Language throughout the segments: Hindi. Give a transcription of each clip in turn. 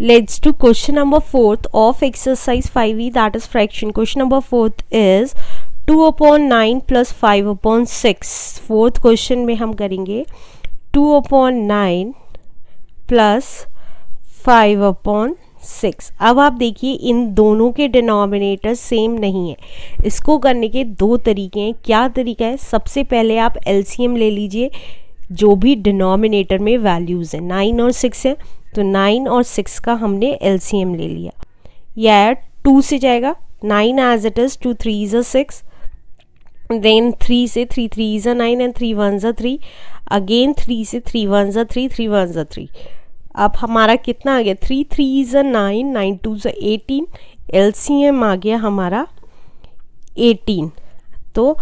let's do question number fourth of exercise 5e that is fraction question number fourth is 2 upon 9 plus 5 upon 6 fourth question में हम करेंगे 2 upon 9 plus 5 upon सिक्स अब आप देखिए इन दोनों के डिनोमिनेटर सेम नहीं है इसको करने के दो तरीके हैं क्या तरीका है सबसे पहले आप एलसीएम ले लीजिए जो भी डिनोमिनेटर में वैल्यूज़ हैं नाइन और सिक्स है तो नाइन और सिक्स का हमने एलसीएम ले लिया। या टू से जाएगा nine as it is two three is a six then three से three three is a nine and three one ज़ा थ्री अगेन थ्री से थ्री वन ज़ा थ्री थ्री वन ज़ा थ्री अब हमारा कितना आ गया? Three three is a nine nine two ज़ा एटीन एल आ गया हमारा एटीन तो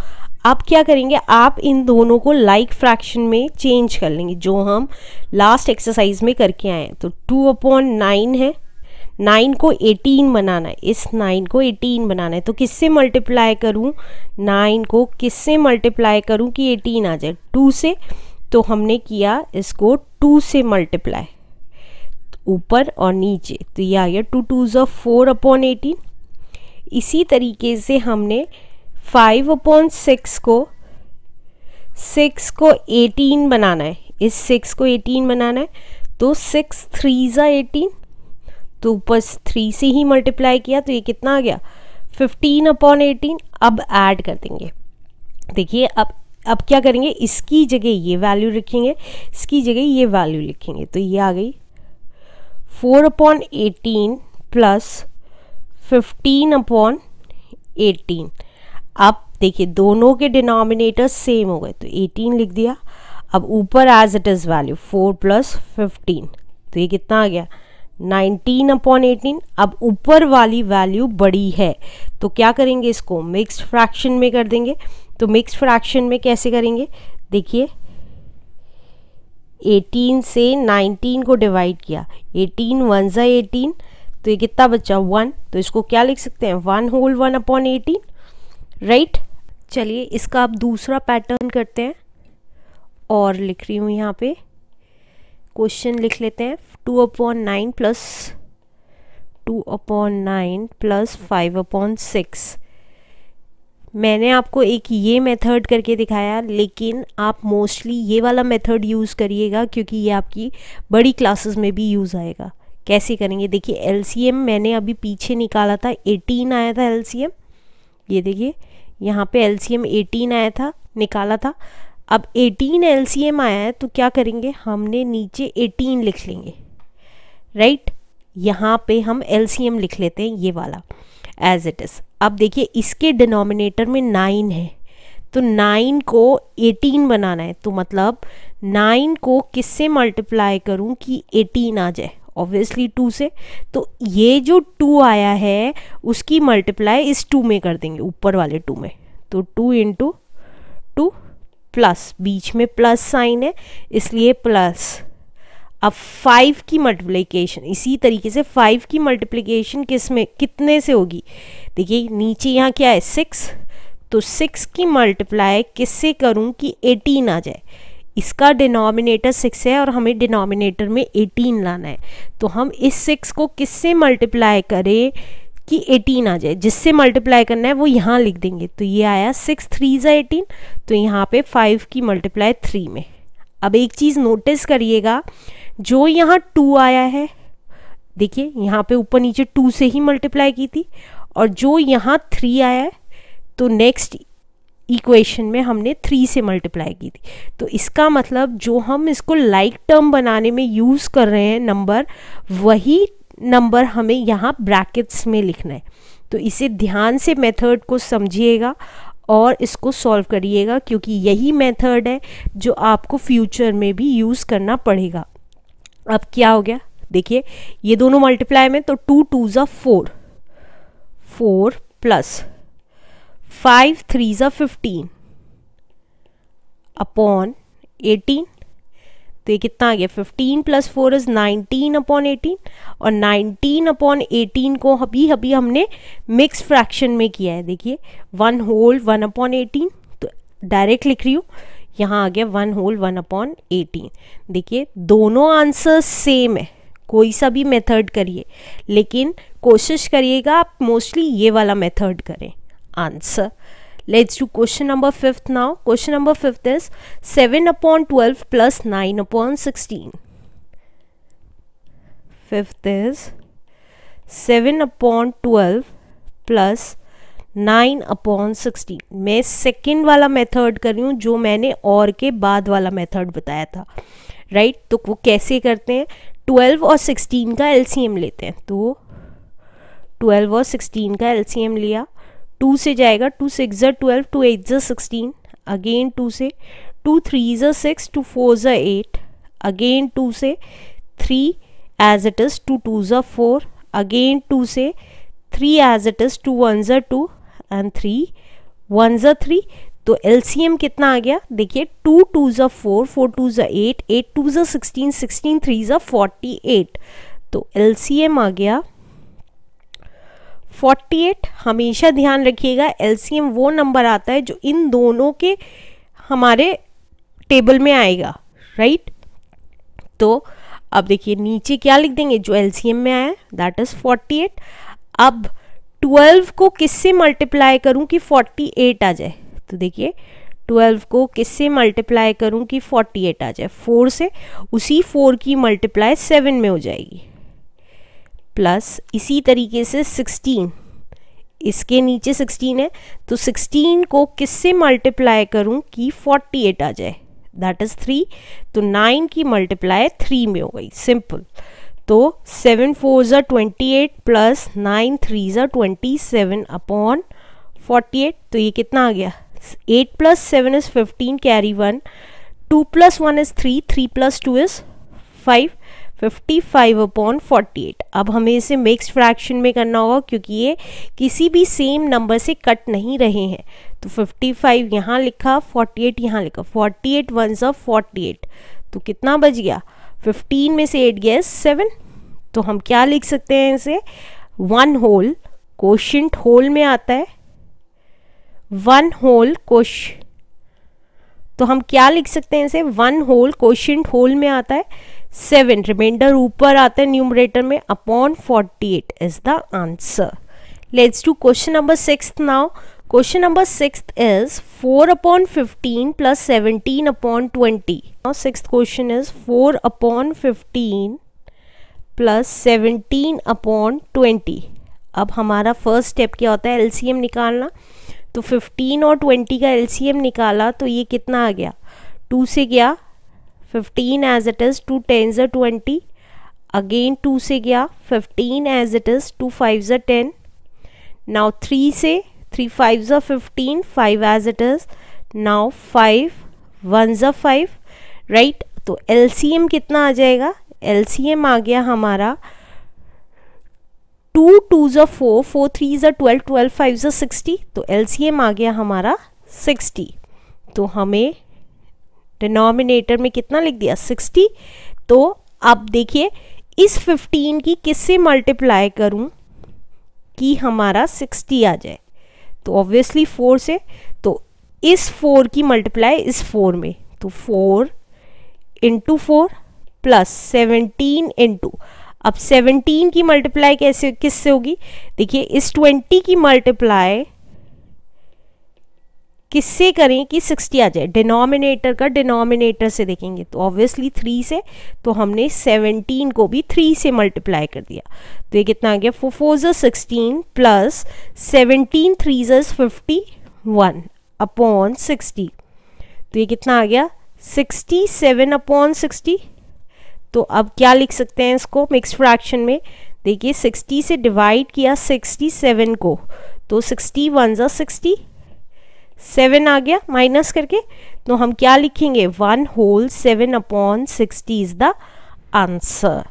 अब क्या करेंगे? आप इन दोनों को लाइक like फ्रैक्शन में चेंज कर लेंगे, जो हम लास्ट एक्सरसाइज में करके आए हैं। तो टू अपॉन नाइन है। नाइन को एटीन बनाना है। इस नाइन को एटीन बनाना है। तो किससे मल्टीप्लाई करूँ? नाइन को किससे मल्टीप्लाई करूँ कि एटीन आ जाए? टू से। तो हमने किया इसको टू से मल्टीप्लाई ऊपर और नीचे। तो ये आ गया। टू टू ज़ो फोर अपॉन एटीन इसी तरीके से हमने फाइव अपॉन सिक्स को सिक्स को एटीन बनाना है। इस सिक्स को एटीन बनाना है तो सिक्स थ्री ज़ा एटीन तो ऊपर थ्री से ही मल्टीप्लाई किया तो ये कितना आ गया? फिफ्टीन अपॉन एटीन अब ऐड कर देंगे। देखिए, अब अब क्या करेंगे? इसकी जगह ये वैल्यू लिखेंगे इसकी जगह ये वैल्यू लिखेंगे। तो ये आ गई। Four upon eighteen plus fifteen upon eighteen अब देखिए, दोनों के डिनोमिनेटर सेम हो गए तो 18 लिख दिया। अब ऊपर as it is value 4 plus fifteen तो ये कितना आ गया? 19 अपॉन एटीन अब ऊपर वाली वैल्यू बड़ी है तो क्या करेंगे इसको? मिक्स्ड फ्रैक्शन में कर देंगे। तो मिक्स्ड फ्रैक्शन में कैसे करेंगे? देखिए 18 से 19 को डिवाइड किया। 18 वन ज़ा एटीन तो ये कितना बचा? वन तो इसको क्या लिख सकते हैं? One whole one upon eighteen right चलिए, इसका आप दूसरा पैटर्न करते हैं। और लिख रही हूँ यहाँ पे। क्वेश्चन लिख लेते हैं। Two upon nine plus two upon nine plus five upon six मैंने आपको एक ये मेथड करके दिखाया, लेकिन आप मोस्टली ये वाला मेथड यूज़ करिएगा, क्योंकि ये आपकी बड़ी क्लासेस में भी यूज़ आएगा। कैसे करेंगे? देखिए एलसीएम मैंने अभी पीछे निकाला था 18 आया था एलसीएम ये देखिए, यहाँ पे एलसीएम 18 आया था, निकाला था। अब 18 एलसीएम आया है तो क्या करेंगे? हमने नीचे 18 लिख लेंगे। राइट यहाँ पे हम एलसीएम लिख लेते हैं, ये वाला एज इट इज़ अब देखिए, इसके डिनोमिनेटर में नाइन है। तो नाइन को एटीन बनाना है। तो मतलब नाइन को किससे मल्टीप्लाई करूँ कि एटीन आ जाए? ऑब्वियसली टू से। तो ये जो टू आया है, उसकी मल्टीप्लाई इस टू में कर देंगे, ऊपर वाले टू में। तो टू इंटू टू प्लस बीच में प्लस साइन है, इसलिए प्लस अब फाइव की मल्टीप्लिकेशन इसी तरीके से फाइव की मल्टीप्लिकेशन किसमें, कितने से होगी? देखिए, नीचे यहाँ क्या है सिक्स तो सिक्स की मल्टीप्लाई किससे करूँ कि एटीन आ जाए? इसका डिनोमिनेटर सिक्स है और हमें डिनोमिनेटर में एटीन लाना है। तो हम इस सिक्स को किससे मल्टीप्लाई करें कि एटीन आ जाए? जिससे मल्टीप्लाई करना है वो यहाँ लिख देंगे। तो ये आया सिक्स, थ्री ज़ा एटीन। तो यहाँ पे फाइव की मल्टीप्लाई थ्री में। अब एक चीज़ नोटिस करिएगा, जो यहाँ टू आया है, देखिए, यहाँ पे ऊपर नीचे टू से ही मल्टीप्लाई की थी, और जो यहाँ थ्री आया है तो नेक्स्ट इक्वेशन में हमने थ्री से मल्टीप्लाई की थी। तो इसका मतलब जो हम इसको लाइक like टर्म बनाने में यूज़ कर रहे हैं नंबर वही नंबर हमें यहाँ ब्रैकेट्स में लिखना है। तो इसे ध्यान से मेथड को समझिएगा और इसको सॉल्व करिएगा, क्योंकि यही मेथड है जो आपको फ्यूचर में भी यूज़ करना पड़ेगा। अब क्या हो गया? देखिए, ये दोनों मल्टीप्लाई में तो टू टू ज़ा four four plus five three ज़ा फिफ्टीन अपॉन एटीन तो ये कितना आ गया? Fifteen plus four is nineteen upon eighteen और नाइनटीन अपॉन एटीन को अभी अभी हमने मिक्स फ्रैक्शन में किया है। देखिए one whole one upon eighteen तो डायरेक्ट लिख रही हूँ। यहाँ आ गया one whole one upon eighteen देखिए, दोनों आंसर सेम है। कोई सा भी मेथड करिए, लेकिन कोशिश करिएगा आप मोस्टली ये वाला मेथड करें। Answer let's do question number fifth now question number fifth is seven upon twelve plus nine upon sixteen fifth is seven upon twelve plus nine upon sixteen मैं सेकेंड वाला मेथड कर रही हूँ, जो मैंने और के बाद वाला मेथड बताया था। Right right? तो वो कैसे करते हैं? ट्वेल्व और सिक्सटीन का एलसीएम लेते हैं। तो ट्वेल्व और सिक्सटीन का एलसीएम लिया। टू से जाएगा, टू सिक्स ज़ा ट्वेल्व, टू एट ज़ा सिक्सटीन, अगेन टू से, टू थ्री ज़ा सिक्स, टू फोर ज़ा एट, अगेन टू से three as it is two two ज़ा फोर, अगेन टू से three as it is two one ज़ा टू एंड थ्री, वन ज़ा थ्री। तो एलसीएम कितना आ गया? देखिए, टू टू ज़ा फोर फोर टू ज़ा एट एट टू ज़ा सिक्सटीन सिक्सटीन थ्री ज़ा फोर्टी एट। तो एलसीएम आ गया फोर्टी एट, हमेशा ध्यान रखिएगा, एलसीएम वो नंबर आता है जो इन दोनों के हमारे टेबल में आएगा राइट तो अब देखिए, नीचे क्या लिख देंगे? जो एलसीएम में आया दैट इज़ फोर्टी एट। अब ट्वेल्व को किससे मल्टीप्लाई करूँ कि फोर्टी एट आ जाए? तो देखिए, ट्वेल्व को किससे मल्टीप्लाई करूँ कि फोर्टी एट आ जाए? फोर से, उसी फोर की मल्टीप्लाई सेवन में हो जाएगी। प्लस इसी तरीके से सिक्सटीन। इसके नीचे सिक्सटीन है तो सिक्सटीन को किससे मल्टीप्लाई करूँ कि फोर्टी एट आ जाए? दैट इज़ थ्री तो नाइन की मल्टीप्लाई थ्री में हो गई। सिंपल तो सेवन फोर ज़ा twenty eight plus nine three ज़ा twenty seven upon forty eight तो ये कितना आ गया? 8 plus 7 is 15 carry 1 2 plus 1 is 3 3 plus 2 is 5 55 upon 48 अब हमें इसे मिक्स फ्रैक्शन में करना होगा क्योंकि ये किसी भी सेम नंबर से कट नहीं रहे हैं। तो 55 यहाँ लिखा 48 यहाँ लिखा। 48 वन ज़ा 48 तो कितना बच गया? 15 में से 8 गया 7 तो हम क्या लिख सकते हैं इसे? वन होल क्वेश्चन होल में आता है। वन होल क्वेश्चन तो हम क्या लिख सकते हैं इसे? वन होल क्वेश्चन होल में आता है। सेवन रिमाइंडर ऊपर आता है न्यूमरेटर में upon forty eight is the answer let's do question number six now question number six is four upon fifteen plus seventeen upon twenty six question is four upon fifteen plus seventeen upon twenty अब हमारा फ़र्स्ट स्टेप क्या होता है? एलसीएम निकालना। तो 15 और 20 का एलसीएम निकाला तो ये कितना आ गया? टू से गया। 15 as it is two ten ज़ ट्वेंटी अगेन टू से गया 15 as it is two five ज़ टेन नाउ थ्री से थ्री फाइव ज़ fifteen five as it is now five one ज़ फाइव राइट तो एलसीएम कितना आ जाएगा? एलसीएम आ गया हमारा टू टू ज़ा फोर फोर थ्री ज़ा ट्वेल्व ट्वेल्व फाइव ज़ा सिक्सटी तो एलसीएम आ गया हमारा सिक्सटी तो हमें डिनोमिनेटर में कितना लिख दिया? सिक्सटी। तो अब देखिए, इस फिफ्टीन की किससे मल्टीप्लाई करूँ कि हमारा सिक्सटी आ जाए? तो ऑब्वियसली फोर से। तो इस फोर की मल्टीप्लाई इस फोर में। तो four into four plus seventeen into अब 17 की मल्टीप्लाई कैसे, किससे होगी? देखिए, इस 20 की मल्टीप्लाई किससे करें कि 60 आ जाए? डिनोमिनेटर का डिनोमिनेटर से देखेंगे तो ऑब्वियसली थ्री से तो हमने 17 को भी थ्री से मल्टीप्लाई कर दिया। तो ये कितना आ गया? Four four sixteen plus seventeen three ज़ फिफ्टी वन अपॉन सिक्सटी तो ये कितना आ गया? सिक्सटी सेवन अपॉन सिक्सटी तो अब क्या लिख सकते हैं इसको मिक्स फ्रैक्शन में? देखिए 60 से डिवाइड किया 67 को तो 60 वन ज़ा सिक्सटी सेवन आ गया माइनस करके तो हम क्या लिखेंगे? One whole seven upon sixty is the answer.